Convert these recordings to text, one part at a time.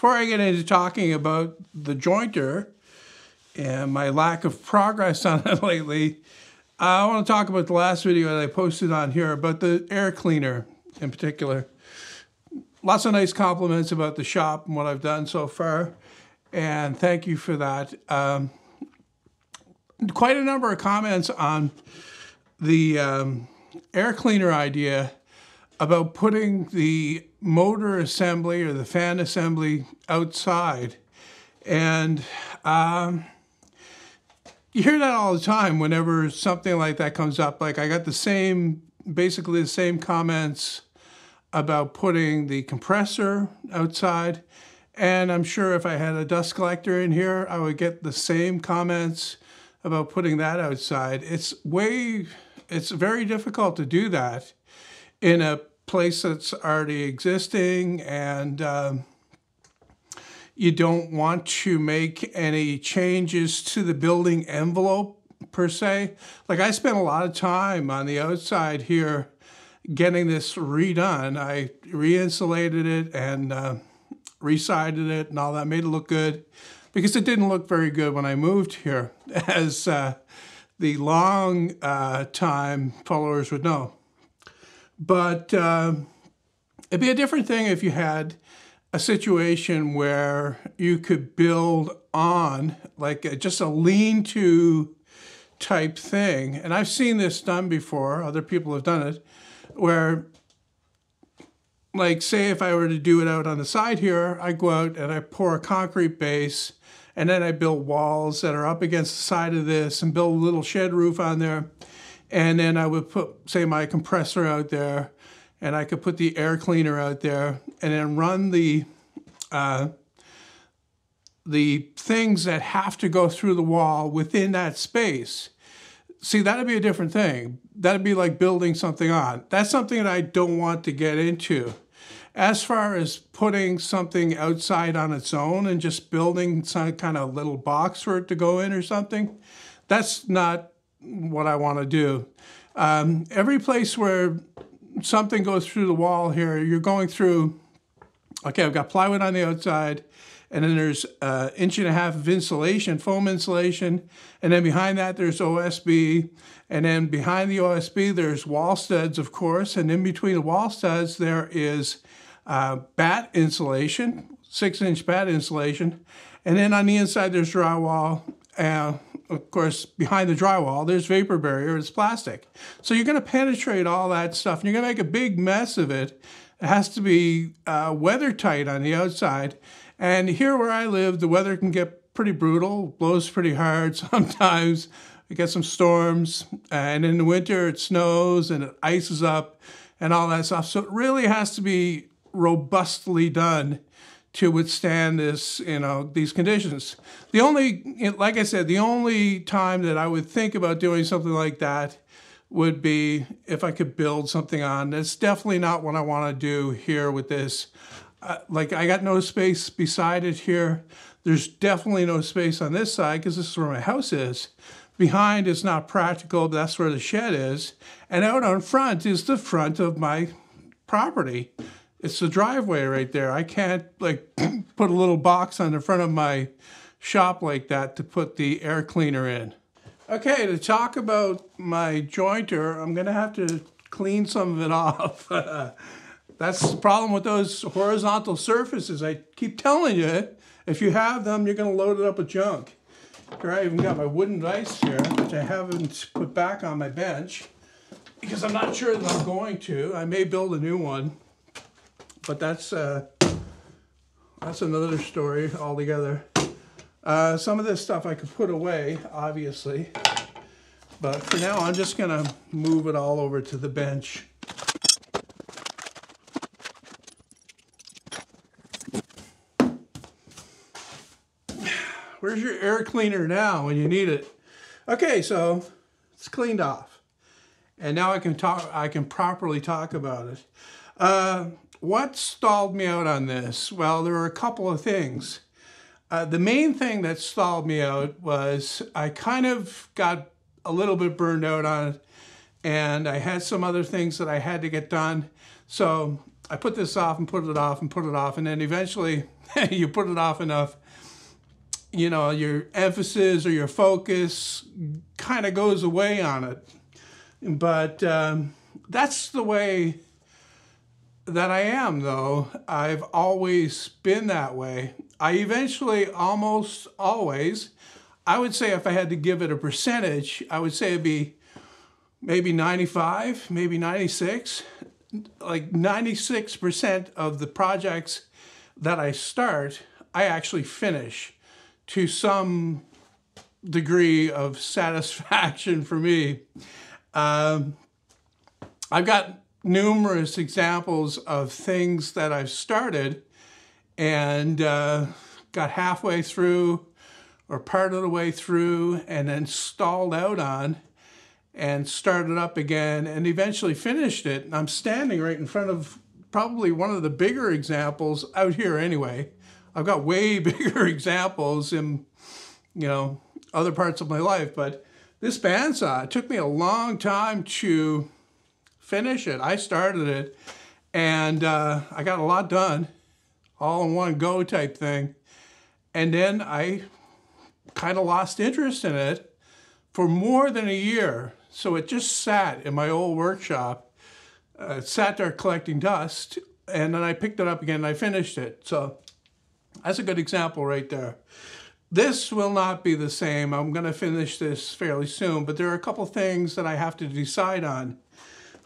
before I get into talking about the jointer and my lack of progress on it lately, I want to talk about the last video that I posted on here about the air cleaner in particular. Lots of nice compliments about the shop and what I've done so far, and thank you for that. Um, quite a number of comments on the um, air cleaner idea about putting the motor assembly or the fan assembly outside. And um, you hear that all the time whenever something like that comes up. Like I got the same, basically the same comments about putting the compressor outside. And I'm sure if I had a dust collector in here, I would get the same comments about putting that outside. It's way, it's very difficult to do that in a place that's already existing and um, you don't want to make any changes to the building envelope per se. Like I spent a lot of time on the outside here getting this redone. I re-insulated it and uh, resided it and all that, made it look good because it didn't look very good when I moved here, as uh, the long uh, time followers would know. But uh, it'd be a different thing if you had a situation where you could build on like a, just a lean-to type thing. And I've seen this done before. Other people have done it where like say if I were to do it out on the side here, I go out and I pour a concrete base and then I build walls that are up against the side of this and build a little shed roof on there. And then I would put, say, my compressor out there, and I could put the air cleaner out there, and then run the uh, the things that have to go through the wall within that space. See, that'd be a different thing. That'd be like building something on. That's something that I don't want to get into. As far as putting something outside on its own and just building some kind of little box for it to go in or something, that's not what I want to do. Um, every place where something goes through the wall here, you're going through, okay, I've got plywood on the outside, and then there's uh, inch and a half of insulation, foam insulation, and then behind that there's OSB, and then behind the OSB there's wall studs, of course, and in between the wall studs there is uh, batt insulation, six inch batt insulation, and then on the inside there's drywall, uh, of course, behind the drywall, there's vapor barrier, it's plastic. So you're gonna penetrate all that stuff and you're gonna make a big mess of it. It has to be uh, weather tight on the outside. And here where I live, the weather can get pretty brutal, blows pretty hard sometimes. We get some storms, and in the winter it snows and it ices up and all that stuff. So it really has to be robustly done to withstand this, you know, these conditions. The only, like I said, the only time that I would think about doing something like that would be if I could build something on. That's definitely not what I want to do here with this. Uh, like I got no space beside it here. There's definitely no space on this side because this is where my house is. Behind is not practical, that's where the shed is. And out on front is the front of my property it's the driveway right there. I can't like put a little box on the front of my shop like that to put the air cleaner in. Okay, to talk about my jointer, I'm gonna have to clean some of it off. That's the problem with those horizontal surfaces. I keep telling you, if you have them, you're gonna load it up with junk. Here I even got my wooden vise here, which I haven't put back on my bench because I'm not sure that I'm going to. I may build a new one but that's uh, that's another story altogether. Uh, some of this stuff I could put away, obviously, but for now I'm just gonna move it all over to the bench. Where's your air cleaner now when you need it? Okay, so it's cleaned off. And now I can talk, I can properly talk about it. Uh, what stalled me out on this? Well, there were a couple of things. Uh, the main thing that stalled me out was I kind of got a little bit burned out on it and I had some other things that I had to get done. So I put this off and put it off and put it off, and then eventually you put it off enough, you know, your emphasis or your focus kind of goes away on it. But um, that's the way that I am, though. I've always been that way. I eventually, almost always, I would say if I had to give it a percentage, I would say it'd be maybe 95, maybe 96. Like 96% of the projects that I start, I actually finish to some degree of satisfaction for me. Um, I've got numerous examples of things that I've started and uh, got halfway through or part of the way through and then stalled out on and started up again and eventually finished it. And I'm standing right in front of probably one of the bigger examples out here anyway. I've got way bigger examples in, you know, other parts of my life, but this bandsaw, it took me a long time to finish it. I started it and uh, I got a lot done, all in one go type thing. And then I kind of lost interest in it for more than a year. So it just sat in my old workshop, uh, sat there collecting dust, and then I picked it up again and I finished it. So that's a good example right there. This will not be the same. I'm going to finish this fairly soon, but there are a couple things that I have to decide on.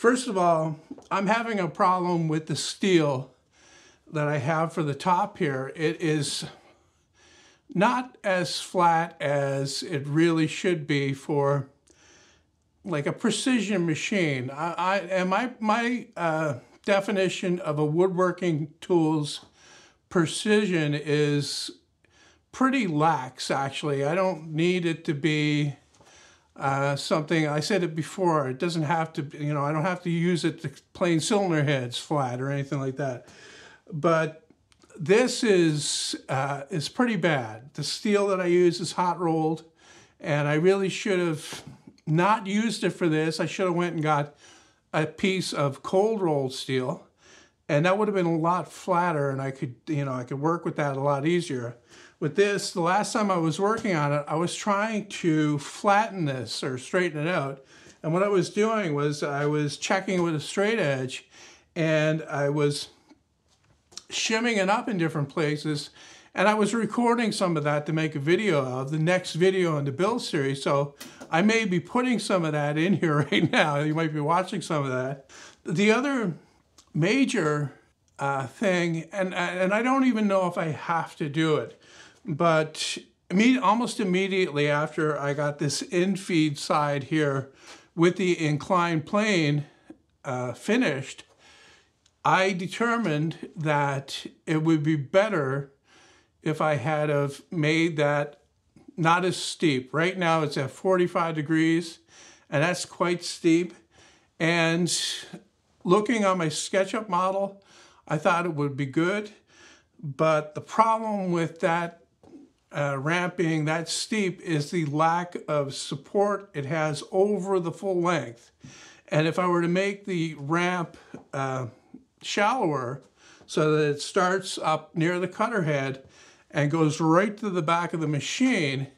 First of all, I'm having a problem with the steel that I have for the top here. It is not as flat as it really should be for like a precision machine. I, I and my my uh, definition of a woodworking tool's precision is pretty lax. Actually, I don't need it to be uh, something. I said it before. It doesn't have to. You know, I don't have to use it to plane cylinder heads flat or anything like that. But this is uh, is pretty bad. The steel that I use is hot rolled, and I really should have not used it for this. I should have went and got a piece of cold rolled steel, and that would have been a lot flatter, and I could you know I could work with that a lot easier. With this, the last time I was working on it, I was trying to flatten this or straighten it out, and what I was doing was I was checking with a straight edge, and I was shimming it up in different places. And I was recording some of that to make a video of the next video in the build series. So I may be putting some of that in here right now. You might be watching some of that. The other major uh, thing, and, and I don't even know if I have to do it, but almost immediately after I got this infeed side here with the inclined plane uh, finished, I determined that it would be better if I had have made that not as steep. Right now it's at 45 degrees and that's quite steep. And looking on my SketchUp model, I thought it would be good. But the problem with that uh, ramp being that steep is the lack of support it has over the full length. And if I were to make the ramp uh, shallower so that it starts up near the cutter head and goes right to the back of the machine,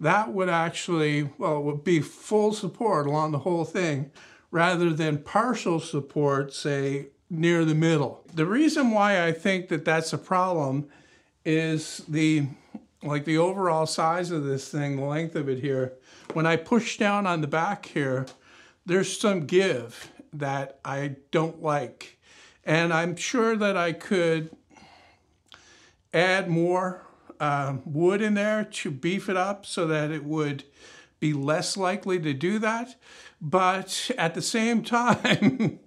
that would actually, well, it would be full support along the whole thing rather than partial support, say, near the middle. The reason why I think that that's a problem is the, like the overall size of this thing, the length of it here. When I push down on the back here, there's some give that I don't like. And I'm sure that I could add more uh, wood in there to beef it up so that it would be less likely to do that. But at the same time,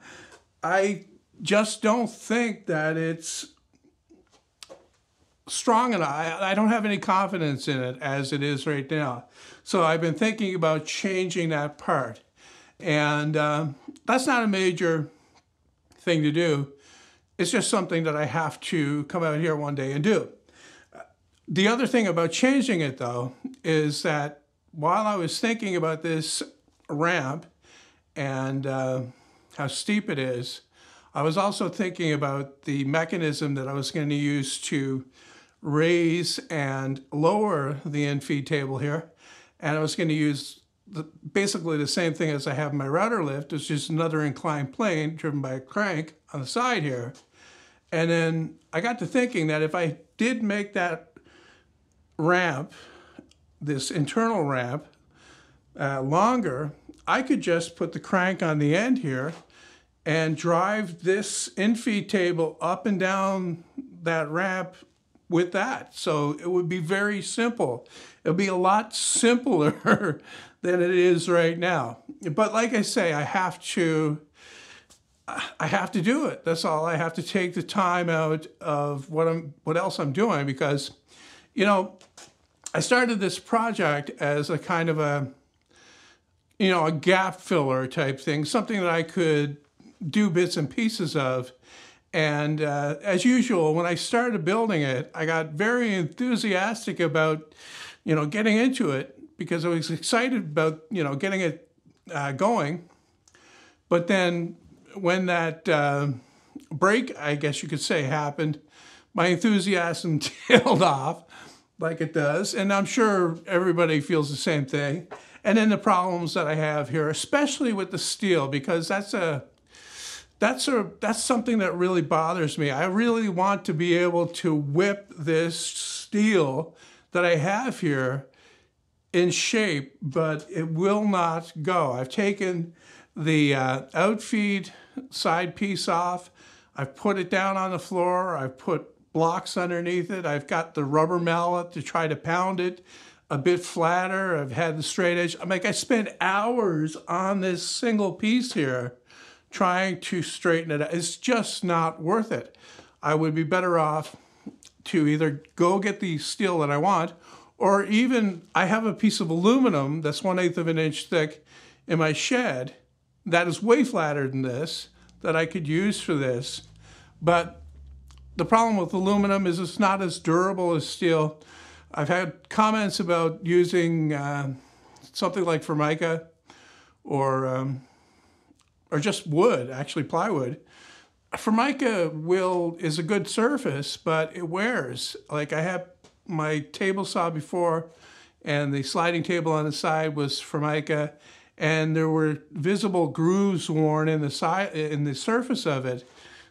I just don't think that it's strong enough. I, I, don't have any confidence in it as it is right now. So I've been thinking about changing that part. And uh, that's not a major thing to do. It's just something that I have to come out here one day and do. The other thing about changing it, though, is that while I was thinking about this ramp and uh, how steep it is, I was also thinking about the mechanism that I was going to use to raise and lower the infeed table here. And I was going to use the, basically the same thing as I have my router lift. It's just another inclined plane driven by a crank on the side here. And then I got to thinking that if I did make that ramp, this internal ramp, uh, longer, I could just put the crank on the end here and drive this infeed table up and down that ramp with that. So it would be very simple. It would be a lot simpler than it is right now. But like I say, I have to I have to do it. That's all. I have to take the time out of what I'm what else I'm doing because you know, I started this project as a kind of a you know, a gap filler type thing, something that I could do bits and pieces of. And uh, as usual, when I started building it, I got very enthusiastic about, you know, getting into it because I was excited about, you know, getting it uh, going. But then when that uh, break, I guess you could say, happened, my enthusiasm tailed off like it does. And I'm sure everybody feels the same thing. And then the problems that I have here, especially with the steel, because that's a that's a that's something that really bothers me. I really want to be able to whip this steel that I have here in shape, but it will not go. I've taken the uh, outfeed side piece off. I've put it down on the floor. I've put blocks underneath it. I've got the rubber mallet to try to pound it a bit flatter. I've had the straight edge. I'm like, I spent hours on this single piece here trying to straighten it out. It's just not worth it. I would be better off to either go get the steel that I want, or even I have a piece of aluminum that's one eighth of an inch thick in my shed that is way flatter than this that I could use for this. But the problem with aluminum is it's not as durable as steel. I've had comments about using uh, something like Formica or um, or just wood, actually plywood. Formica will is a good surface, but it wears. Like I have my table saw before, and the sliding table on the side was Formica, and there were visible grooves worn in the side in the surface of it.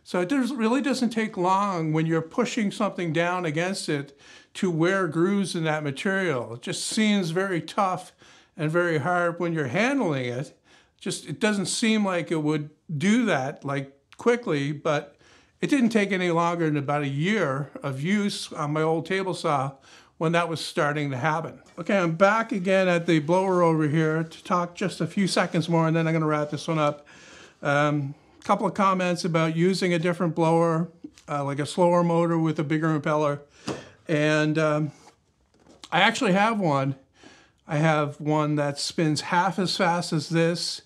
So it really doesn't take long when you're pushing something down against it to wear grooves in that material. It just seems very tough and very hard when you're handling it. Just it doesn't seem like it would do that like quickly, but it didn't take any longer than about a year of use on my old table saw when that was starting to happen. Okay, I'm back again at the blower over here to talk just a few seconds more and then I'm gonna wrap this one up. A um, couple of comments about using a different blower, uh, like a slower motor with a bigger impeller. And um, I actually have one. I have one that spins half as fast as this.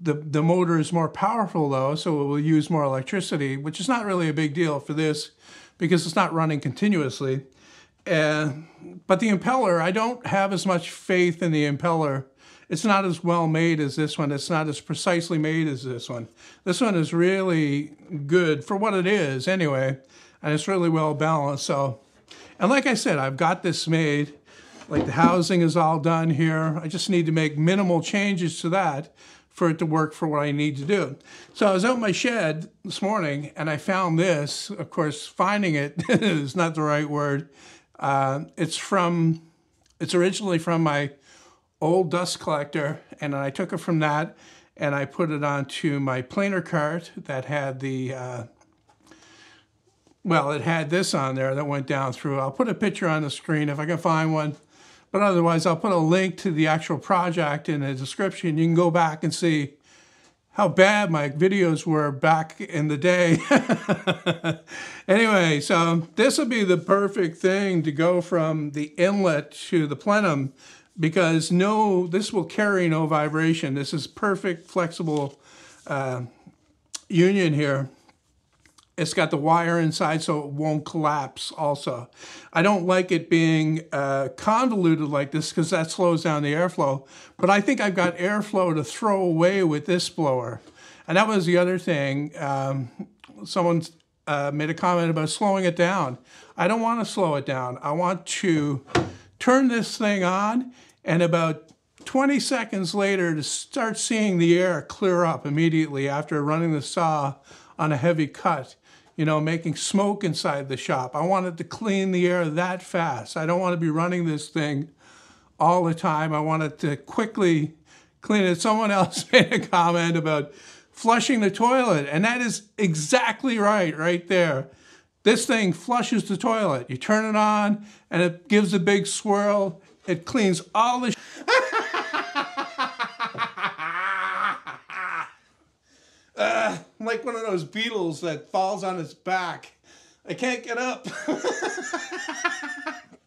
The, the motor is more powerful though, so it will use more electricity, which is not really a big deal for this because it's not running continuously. And, but the impeller, I don't have as much faith in the impeller. It's not as well made as this one. It's not as precisely made as this one. This one is really good for what it is anyway, and it's really well balanced. So and like I said, I've got this made. Like the housing is all done here. I just need to make minimal changes to that for it to work for what I need to do. So I was out in my shed this morning and I found this. Of course, finding it is not the right word. Uh, it's from, it's originally from my old dust collector and I took it from that and I put it onto my planer cart that had the uh, well, it had this on there that went down through. I'll put a picture on the screen if I can find one. But otherwise, I'll put a link to the actual project in the description. You can go back and see how bad my videos were back in the day. anyway, so this would be the perfect thing to go from the inlet to the plenum because no, this will carry no vibration. This is perfect, flexible uh, union here. It's got the wire inside so it won't collapse also. I don't like it being uh, convoluted like this because that slows down the airflow, but I think I've got airflow to throw away with this blower. And that was the other thing. Um, someone uh, made a comment about slowing it down. I don't want to slow it down. I want to turn this thing on and about 20 seconds later to start seeing the air clear up immediately after running the saw on a heavy cut, you know, making smoke inside the shop. I wanted to clean the air that fast. I don't want to be running this thing all the time. I wanted to quickly clean it. Someone else made a comment about flushing the toilet, and that is exactly right, right there. This thing flushes the toilet. You turn it on, and it gives a big swirl. It cleans all the. uh, I'm like one of those beetles that falls on its back. I can't get up.